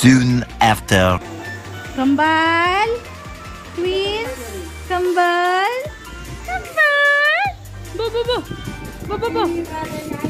Soon after. Kembal. Twins. Kembal. Kembal. Bo, bo, bo. Bo, bo, bo.